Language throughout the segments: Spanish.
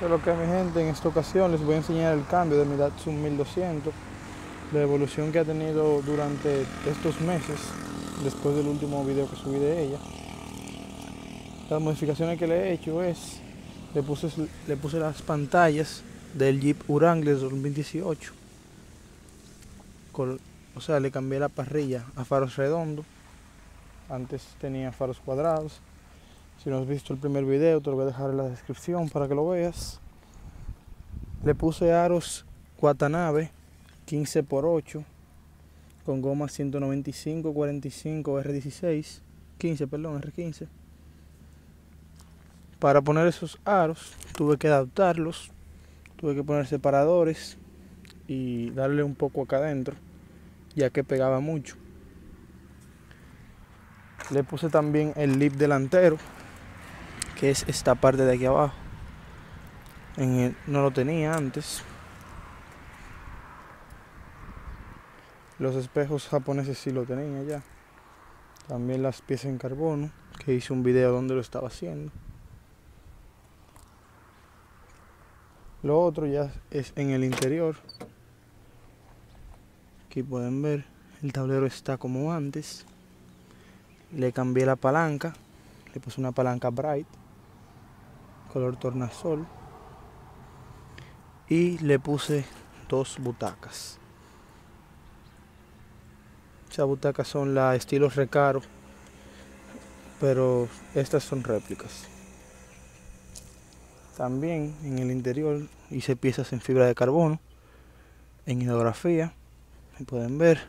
Pero que mi gente, en esta ocasión les voy a enseñar el cambio de mi Datsun 1200, la evolución que ha tenido durante estos meses, después del último video que subí de ella. Las modificaciones que le he hecho es, le puse, le puse las pantallas del Jeep Wrangler 2018. o sea, le cambié la parrilla a faros redondos. Antes tenía faros cuadrados. Si no has visto el primer video, te lo voy a dejar en la descripción para que lo veas. Le puse aros Watanabe 15 x 8 con goma 195 45 R16, 15, perdón, R15. Para poner esos aros tuve que adaptarlos, tuve que poner separadores y darle un poco acá adentro, ya que pegaba mucho. Le puse también el lip delantero que es esta parte de aquí abajo. En no lo tenía antes. Los espejos japoneses sí lo tenía ya. También las piezas en carbono, que hice un video donde lo estaba haciendo. Lo otro ya es en el interior. Aquí pueden ver, el tablero está como antes. Le cambié la palanca, le puse una palanca bright color tornasol. Y le puse dos butacas. Esas butacas son la estilo recaro pero estas son réplicas. También en el interior hice piezas en fibra de carbono en hidrografía pueden ver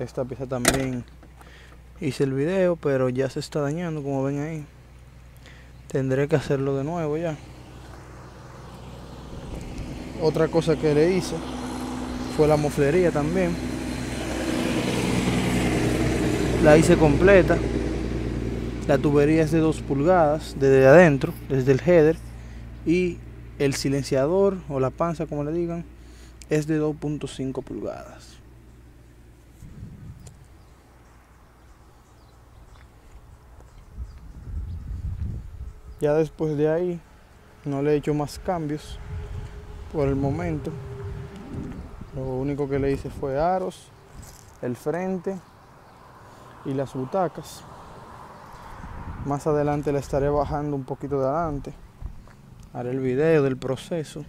esta pieza también. Hice el video pero ya se está dañando como ven ahí. Tendré que hacerlo de nuevo ya. Otra cosa que le hice fue la moflería también. La hice completa. La tubería es de 2 pulgadas desde adentro desde el header. Y el silenciador o la panza como le digan es de 2.5 pulgadas ya después de ahí no le he hecho más cambios por el momento. Lo único que le hice fue aros el frente y las butacas. Más adelante le estaré bajando un poquito de adelante. Haré el video del proceso